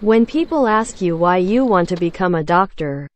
When people ask you why you want to become a doctor,